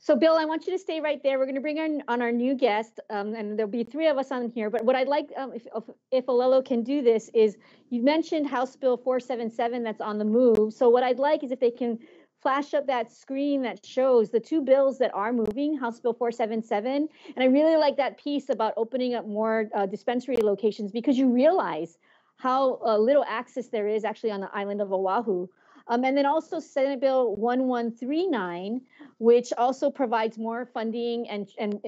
So, Bill, I want you to stay right there. We're going to bring on, on our new guest, um, and there'll be three of us on here. But what I'd like, um, if, if Olelo can do this, is you mentioned House Bill 477 that's on the move. So, what I'd like is if they can flash up that screen that shows the two bills that are moving, House Bill 477. And I really like that piece about opening up more uh, dispensary locations because you realize how uh, little access there is actually on the island of Oahu Um, and then also Senate Bill 1139, which also provides more funding and, and,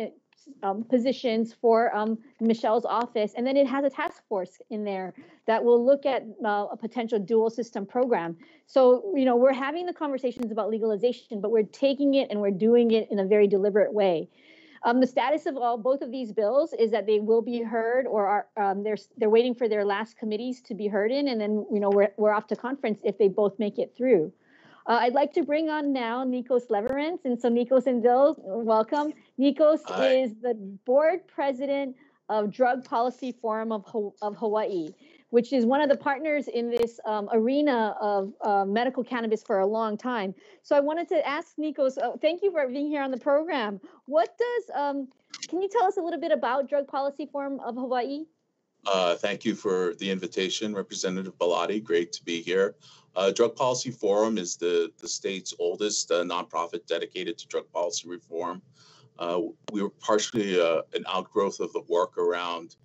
um, positions for um, Michele's office. And then it has a task force in there that will look at uh, a potential dual system program. So, you know, we're having the conversations about legalization, but we're taking it and we're doing it in a very deliberate way. Um, the status of all both of these bills is that they will be heard, or are um, they're they're waiting for their last committees to be heard in, and then you know we're we're off to conference if they both make it through. Uh, I'd like to bring on now Nikos Leverenz, and so Nikos and Bill, welcome. Nikos Hi. is the board president of Drug Policy Forum of of Hawaii which is one of the partners in this um, arena of uh, medical cannabis for a long time. So I wanted to ask Nikos, uh, thank you for being here on the program. What does, um, can you tell us a little bit about Drug Policy Forum of Hawaii? Uh, thank you for the invitation, Representative Belatti. Great to be here. Uh, drug Policy Forum is the, the state's oldest uh, nonprofit dedicated to drug policy reform. Uh, we were partially uh, an outgrowth of the work around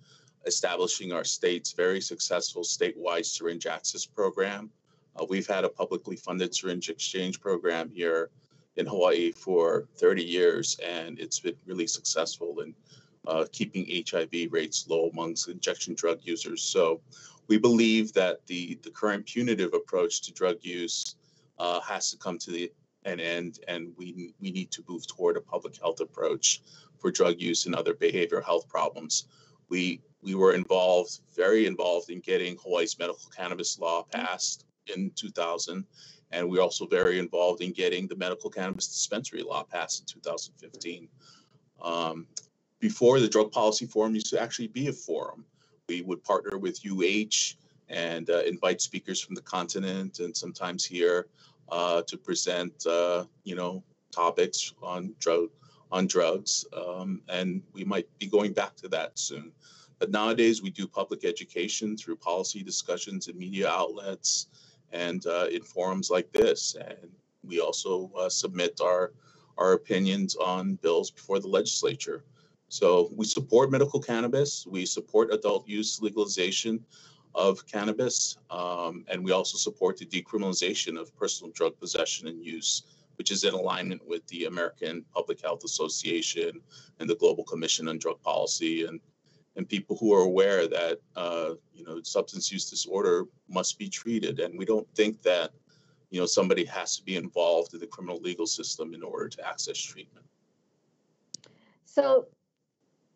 establishing our state's very successful statewide syringe access program. Uh, we've had a publicly funded syringe exchange program here in Hawaii for 30 years, and it's been really successful in uh, keeping HIV rates low amongst injection drug users. So we believe that the, the current punitive approach to drug use uh, has to come to the, an end, and we, we need to move toward a public health approach for drug use and other behavioral health problems. We we were involved, very involved in getting Hawaii's medical cannabis law passed in 2000. And we are also very involved in getting the medical cannabis dispensary law passed in 2015. Um, before the Drug Policy Forum used to actually be a forum, we would partner with UH and uh, invite speakers from the continent and sometimes here uh, to present, uh, you know, topics on drug on drugs. Um, and we might be going back to that soon. But nowadays, we do public education through policy discussions in media outlets and uh, in forums like this. And we also uh, submit our, our opinions on bills before the legislature. So we support medical cannabis, we support adult use legalization of cannabis, um, and we also support the decriminalization of personal drug possession and use, which is in alignment with the American Public Health Association and the Global Commission on Drug Policy. And and people who are aware that uh, you know substance use disorder must be treated. And we don't think that you know somebody has to be involved in the criminal legal system in order to access treatment. So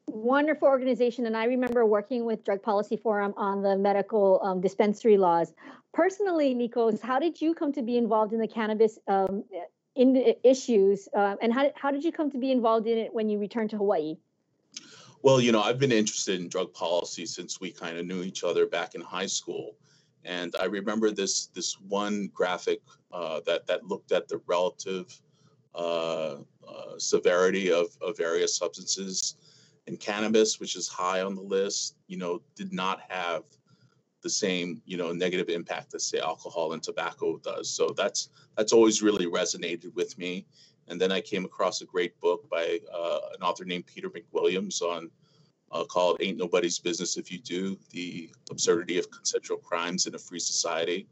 wonderful organization. And i remember working with drug policy forum on the medical um, dispensary laws. Personally nikos how did you come to be involved in the cannabis um, in issues uh, and how, how did you come to be involved in it when you returned to hawaii? Well, you know, I've been interested in drug policy since we kind of knew each other back in high school, and I remember this this one graphic uh, that that looked at the relative uh, uh, severity of, of various substances, and cannabis, which is high on the list, you know, did not have the same you know negative impact that say alcohol and tobacco does. So that's that's always really resonated with me. And then I came across a great book by uh, an author named Peter McWilliams on uh, called Ain't Nobody's Business If You Do The Absurdity of Consensual Crimes in a Free Society.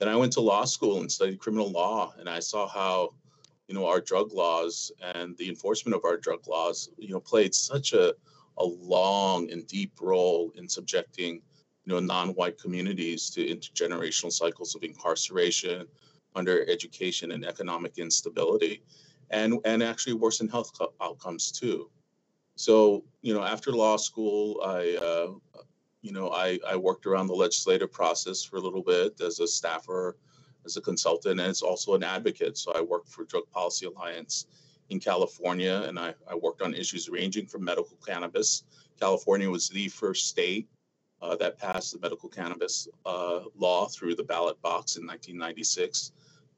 Then I went to law school and studied criminal law, and I saw how you know our drug laws and the enforcement of our drug laws you know played such a a long and deep role in subjecting know non-white communities to intergenerational cycles of incarceration under education and economic instability and and actually worsen health outcomes too. So you know, after law school, I uh, you know I I worked around the legislative process for a little bit as a staffer, as a consultant, and it's also an advocate. So I worked for Drug Policy Alliance in California, and I, I worked on issues ranging from medical cannabis. California was the first state uh, that passed the medical cannabis uh, law through the ballot box in 1996,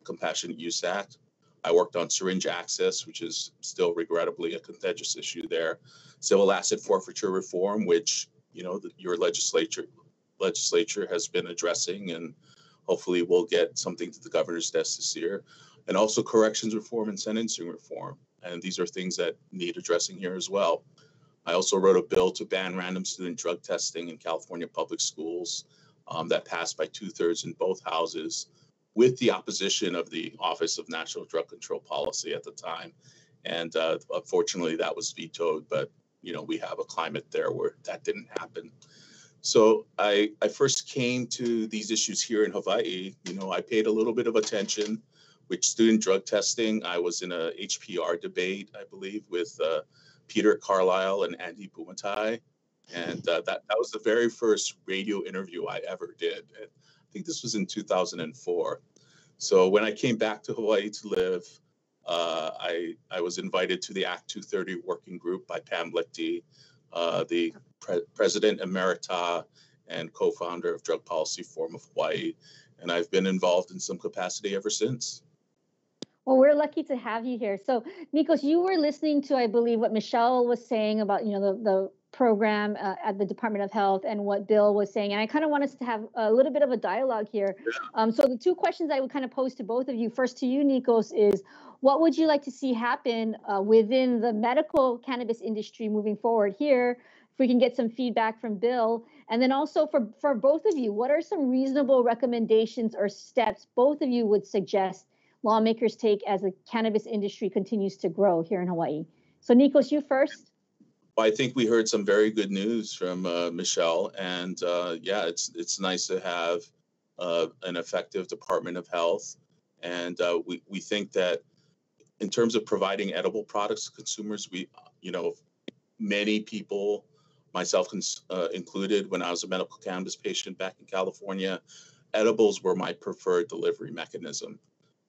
Compassionate Use Act. I worked on syringe access, which is still regrettably a contentious issue there. Civil asset forfeiture reform, which you know the, your legislature legislature has been addressing, and hopefully we'll get something to the governor's desk this year. And also corrections reform and sentencing reform, and these are things that need addressing here as well. I also wrote a bill to ban random student drug testing in California public schools um, that passed by two thirds in both houses with the opposition of the Office of National Drug Control Policy at the time. And uh, unfortunately, that was vetoed. But you know, we have a climate there where that didn't happen. So I I first came to these issues here in Hawaii. You know, I paid a little bit of attention with student drug testing. I was in a HPR debate, I believe, with uh, Peter Carlisle and Andy Bumatai. And uh, that, that was the very first radio interview I ever did. And I think this was in 2004. So when I came back to Hawaii to live, uh, I, I was invited to the Act 230 working group by Pam Lichty, uh, the pre- president emerita and co-founder of Drug Policy Forum of Hawaii. And I've been involved in some capacity ever since. Well, we're lucky to have you here. So, Nikos, you were listening to, I believe, what Michele was saying about, you know, the, the program uh, at the Department of Health and what Bill was saying. And I kind of want us to have a little bit of a dialogue here. Um, so, the two questions I would kind of pose to both of you first to you, Nikos, is what would you like to see happen uh, within the medical cannabis industry moving forward here? If we can get some feedback from Bill. And then also for, for both of you, what are some reasonable recommendations or steps both of you would suggest lawmakers take as the cannabis industry continues to grow here in Hawaii? So, Nikos, you first. I think we heard some very good news from uh, Michele, and uh, yeah, it's it's nice to have uh, an effective Department of Health, and uh, we we think that in terms of providing edible products to consumers, we you know many people, myself uh, included, when I was a medical cannabis patient back in California, edibles were my preferred delivery mechanism.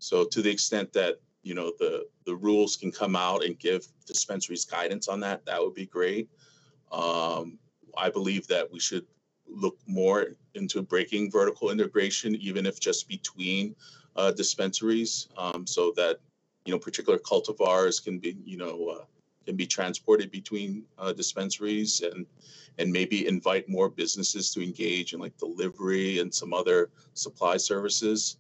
So to the extent that you know the the rules can come out and give dispensaries guidance on that, that would be great. Um, I believe that we should look more into breaking vertical integration, even if just between uh, dispensaries, um, so that you know particular cultivars can be you know uh, can be transported between uh, dispensaries and and maybe invite more businesses to engage in like delivery and some other supply services.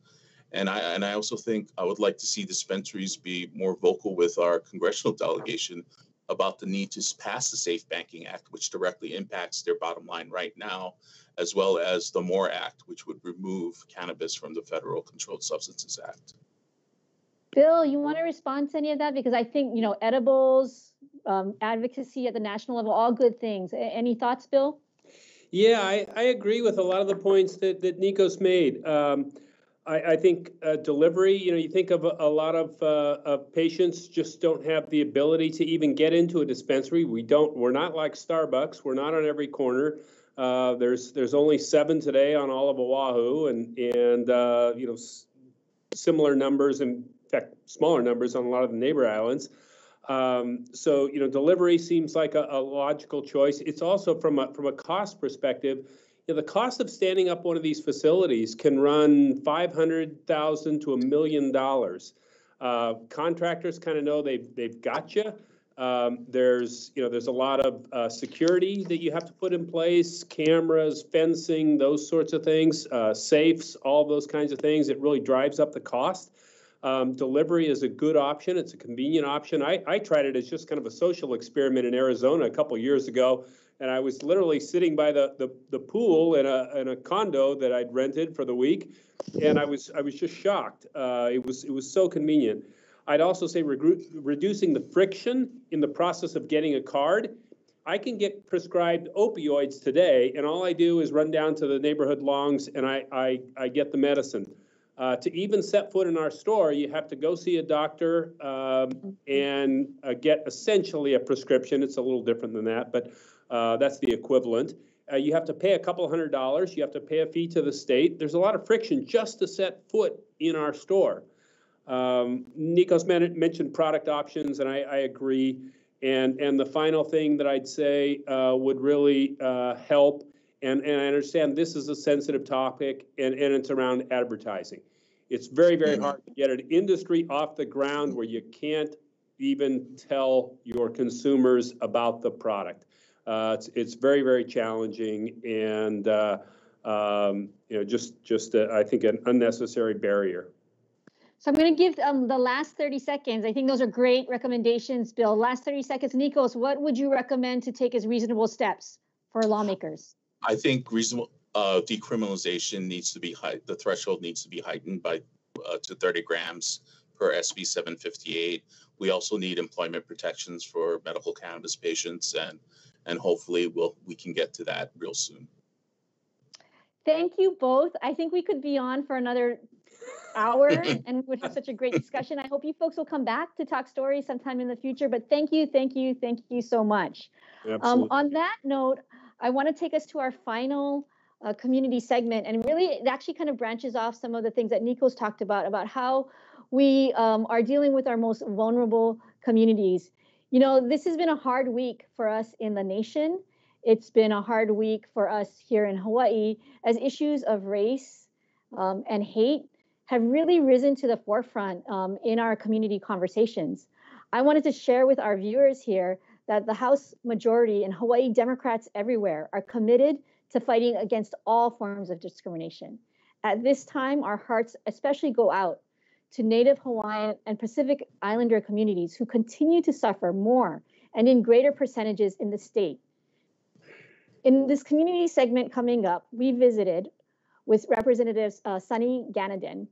And I and I also think I would like to see dispensaries be more vocal with our congressional delegation about the need to pass the Safe Banking Act, which directly impacts their bottom line right now, as well as the MORE Act, which would remove cannabis from the Federal Controlled Substances Act. Bill, you want to respond to any of that? Because I think, you know, edibles, um, advocacy at the national level, all good things. A- any thoughts, Bill? Yeah, I, I agree with a lot of the points that, that Nikos made. Um, I, I think uh, delivery, you know, you think of a, a lot of, uh, of patients just don't have the ability to even get into a dispensary. We don't, we're not like Starbucks. We're not on every corner. Uh, there's there's only seven today on all of Oahu, and and uh, you know s- similar numbers, in fact smaller numbers on a lot of the neighbor islands. Um, so you know delivery seems like a, a logical choice. It's also from a from a cost perspective know, the cost of standing up one of these facilities can run five hundred thousand to a million dollars. Uh, contractors kind of know they've they've got you. Um, there's you know there's a lot of uh, security that you have to put in place, cameras, fencing, those sorts of things, uh, safes, all those kinds of things. It really drives up the cost. Um, delivery is a good option. It's a convenient option. I, I tried it as just kind of a social experiment in Arizona a couple years ago and I was literally sitting by the, the, the pool in a, in a condo that I'd rented for the week, and I was I was just shocked. Uh, it was it was so convenient. I'd also say re- reducing the friction in the process of getting a card. I can get prescribed opioids today, and all I do is run down to the neighborhood longs and I, I, I get the medicine. Uh, to even set foot in our store, you have to go see a doctor um, and uh, get essentially a prescription. It's a little different than that, but uh, that's the equivalent. Uh, you have to pay a couple hundred dollars. You have to pay a fee to the state. There's a lot of friction just to set foot in our store. Um, Nikos mentioned product options, and I, I, agree. And and the final thing that I'd say uh, would really uh, help, and, and I understand this is a sensitive topic, and, and it's around advertising. It's very, very hard to get an industry off the ground where you can't even tell your consumers about the product. Uh, it's, it's very, very challenging and, uh, um, you know, just, just uh, I think an unnecessary barrier. So I'm going to give um, the last 30 seconds. I think those are great recommendations, Bill. Last 30 seconds, Nikos, what would you recommend to take as reasonable steps for lawmakers? I think reasonable uh, decriminalization needs to be high. The threshold needs to be heightened by uh, to 30 grams per SB 758. We also need employment protections for medical cannabis patients, and and hopefully we'll we can get to that real soon. Thank you both. I think we could be on for another hour and would have such a great discussion. I hope you folks will come back to talk stories sometime in the future. But thank you, thank you, thank you so much. Um, on that note, I want to take us to our final uh, community segment, and really, it actually kind of branches off some of the things that Nikos talked about about how we um, are dealing with our most vulnerable communities. You know, this has been a hard week for us in the nation. It's been a hard week for us here in Hawaii as issues of race um, and hate have really risen to the forefront um, in our community conversations. I wanted to share with our viewers here that the House majority and Hawaii Democrats everywhere are committed to fighting against all forms of discrimination. At this time, our hearts especially go out to Native Hawaiian and Pacific Islander communities who continue to suffer more and in greater percentages in the state. In this community segment coming up, we visited with Representatives uh, Sonny Ganaden,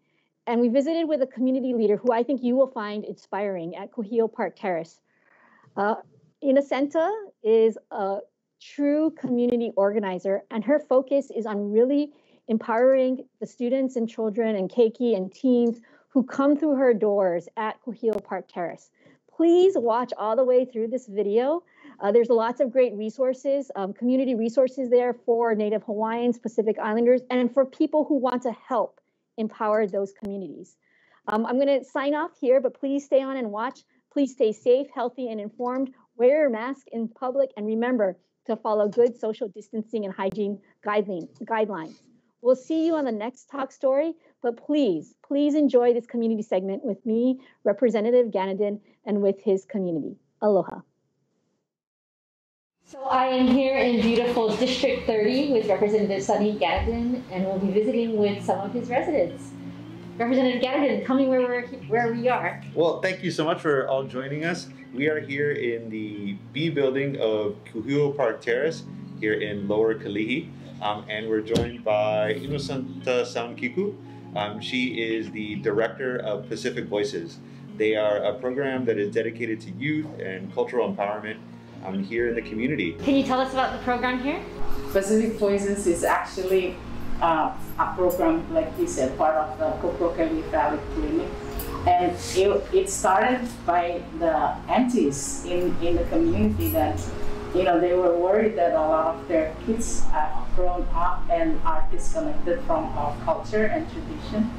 and we visited with a community leader who I think you will find inspiring at Kuhio Park Terrace. Uh, Innocenta is a true community organizer, and her focus is on really empowering the students and children and keiki and teens who come through her doors at Kuhio Park Terrace. Please watch all the way through this video. Uh, there's lots of great resources, um, community resources there for Native Hawaiians, Pacific Islanders, and for people who want to help empower those communities. Um, I'm going to sign off here, but please stay on and watch. Please stay safe, healthy, and informed. Wear your mask in public, and remember to follow good social distancing and hygiene guidelines. We'll see you on the next talk story, but please, please enjoy this community segment with me, Representative Ganaden, and with his community. Aloha. So I am here in beautiful District 30 with Representative Sonny Ganaden, and we'll be visiting with some of his residents. Representative Ganadin, tell me where, we're, where we are. Well, thank you so much for all joining us. We are here in the B building of Kuhio Park Terrace here in Lower Kalihi. Um, and we're joined by Innocenta Soundkiku. Um, she is the director of Pacific Voices. They are a program that is dedicated to youth and cultural empowerment um, here in the community. Can you tell us about the program here? Pacific Voices is actually uh, a program, like you said, part of the Kokua Kalihi Valley Clinic. And it, it started by the aunties in, in the community that, you know, they were worried that a lot of their kids have grown up and are disconnected from our culture and tradition.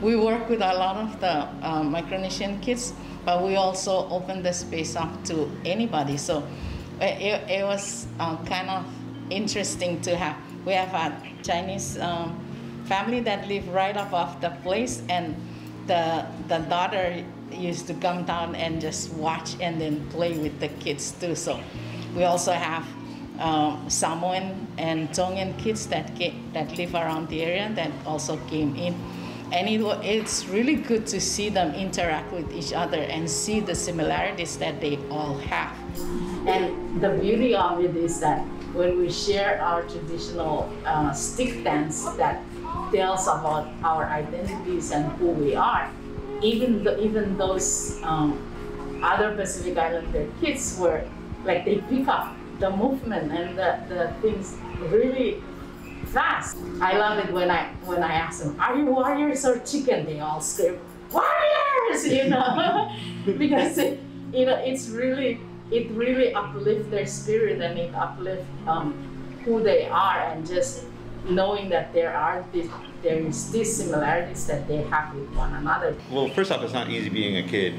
We work with a lot of the uh, Micronesian kids, but we also open the space up to anybody. So it, it was um, kind of interesting to have. We have a Chinese um, family that live right above the place, and the the daughter used to come down and just watch and then play with the kids too. So we also have um, Samoan and Tongan kids that that live around the area that also came in. And it, it's really good to see them interact with each other and see the similarities that they all have. And the beauty of it is that when we share our traditional uh, stick dance that tells about our identities and who we are, even the, even those um, other Pacific Islander kids were like they pick up the movement and the, the things really fast. I love it when I when I ask them, "Are you warriors or chicken?" They all scream, "Warriors!" You know, because it, you know it's really it really uplifts their spirit and it uplifts um, who they are and just knowing that there are this, there is these similarities that they have with one another. Well, first off, it's not easy being a kid,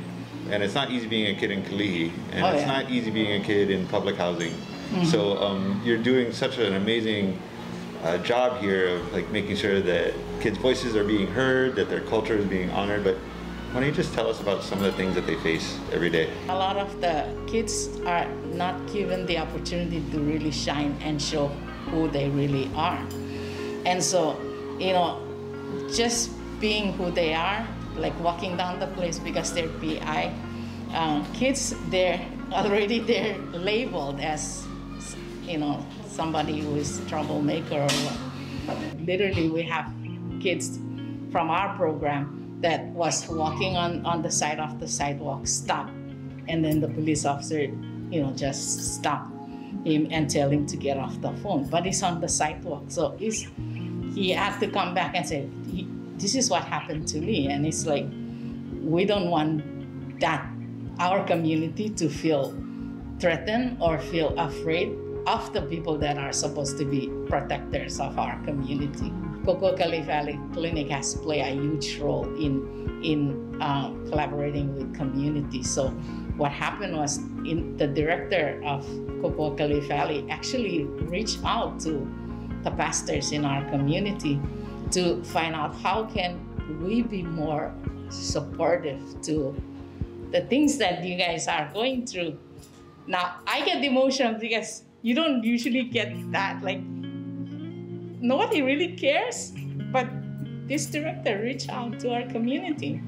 and it's not easy being a kid in Kalihi, and oh, it's yeah. not easy being a kid in public housing. Mm-hmm. So um, you're doing such an amazing uh, job here of like making sure that kids' voices are being heard, that their culture is being honored, but why don't you just tell us about some of the things that they face every day? A lot of the kids are not given the opportunity to really shine and show who they really are. And so, you know, just being who they are, like walking down the place because they're PI, uh, kids, they're already they're labeled as, you know, somebody who is troublemaker. Literally, we have kids from our program that was walking on, on the side of the sidewalk, stop, and then the police officer, you know, just stop him and tell him to get off the phone. But he's on the sidewalk, so he's, he had to come back and say, "This is what happened to me," and it's like, we don't want that our community to feel threatened or feel afraid of the people that are supposed to be protectors of our community. Kokua Kalihi Valley Clinic has played a huge role in in uh, collaborating with community. So what happened was in the director of Kokua Kalihi Valley actually reached out to the pastors in our community to find out how can we be more supportive to the things that you guys are going through. Now I get the emotional because you don't usually get that like nobody really cares but this director reached out to our community.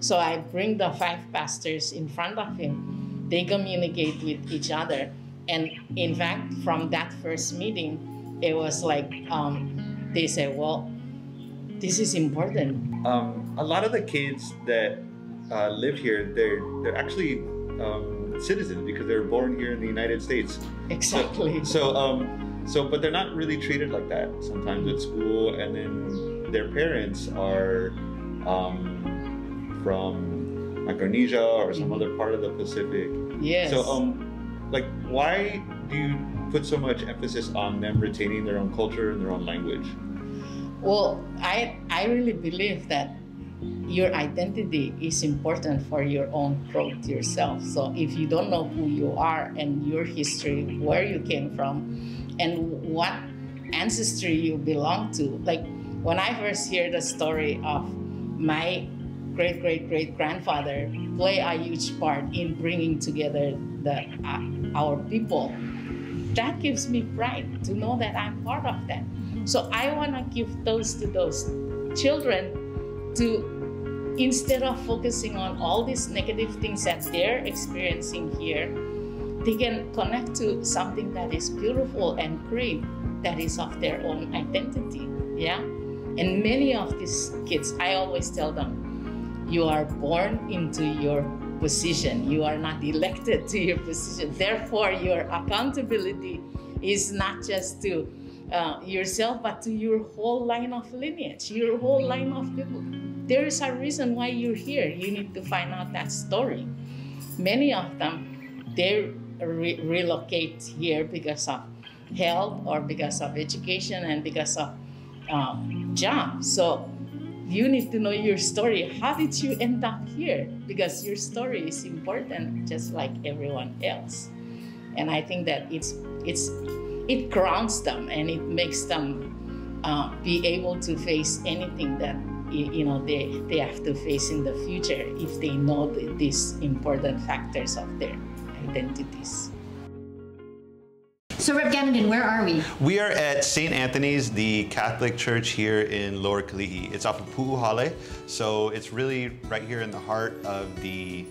So i bring the five pastors in front of him. They communicate with each other. And in fact from that first meeting it was like um, they said well this is important um, a lot of the kids that uh, live here they're they're actually um, citizens because they're born here in the United States. Exactly. So, so, um, so, but they're not really treated like that sometimes at school, and then their parents are um, from Micronesia or some other part of the Pacific. Yes. So, um, like, why do you put so much emphasis on them retaining their own culture and their own language? Well, I I really believe that your identity is important for your own growth yourself. So if you don't know who you are and your history, where you came from, and what ancestry you belong to, like when I first hear the story of my great great great grandfather play a huge part in bringing together the uh, our people, that gives me pride to know that I'm part of that. So I want to give those to those children to instead of focusing on all these negative things that they're experiencing here, they can connect to something that is beautiful and great that is of their own identity. Yeah? And many of these kids, I always tell them, you are born into your position. You are not elected to your position. Therefore, your accountability is not just to uh, yourself, but to your whole line of lineage, your whole line of people there is a reason why you're here. You need to find out that story. Many of them, they re- relocate here because of health or because of education and because of um, job. So you need to know your story. How did you end up here? Because your story is important, just like everyone else. And I think that it's it's it grounds them and it makes them uh, be able to face anything that you know they, they have to face in the future if they know the, these important factors of their identities. So, Rev Ganaden, where are we? We are at St. Anthony's, the Catholic church here in Lower Kalihi. It's off of Pu'uhale, so it's really right here in the heart of the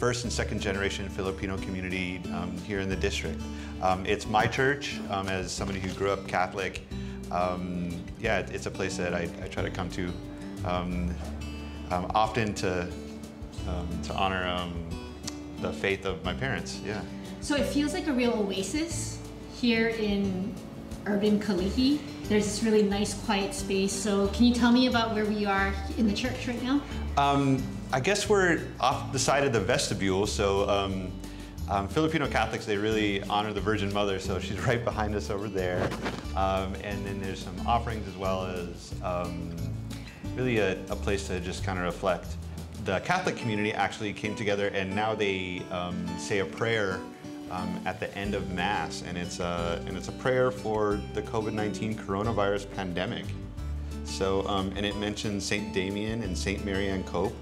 first and second generation Filipino community um, here in the district. Um, it's my church um, as somebody who grew up Catholic. Um, yeah, it's a place that I, I try to come to um, um, often to um, to honor um, the faith of my parents. Yeah. So it feels like a real oasis here in urban Kalihi. There's this really nice, quiet space. So can you tell me about where we are in the church right now? Um, I guess we're off the side of the vestibule. So. Um, um, Filipino Catholics, they really honor the Virgin Mother, so she's right behind us over there. Um, and then there's some offerings as well as um, really a, a place to just kind of reflect. The Catholic community actually came together and now they um, say a prayer um, at the end of Mass, and it's a, and it's a prayer for the COVID-19 coronavirus pandemic. So, um, and it mentions Saint Damien and Saint Marianne Cope,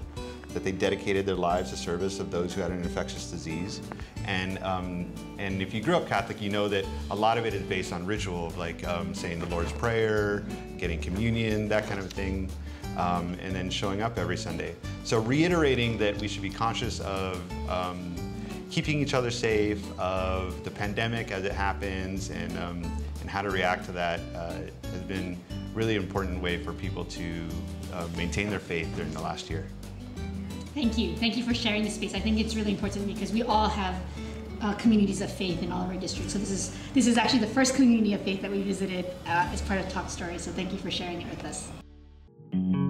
that they dedicated their lives to service of those who had an infectious disease. And, um, and if you grew up Catholic, you know that a lot of it is based on ritual, of like um, saying the Lord's Prayer, getting communion, that kind of thing um, and then showing up every Sunday. So reiterating that we should be conscious of um, keeping each other safe, of the pandemic as it happens, and, um, and how to react to that uh, has been really important way for people to uh, maintain their faith during the last year. Thank you. Thank you for sharing this space. I think it's really important because we all have uh, communities of faith in all of our districts. So this is this is actually the first community of faith that we visited uh, as part of Talk Story. So thank you for sharing it with us.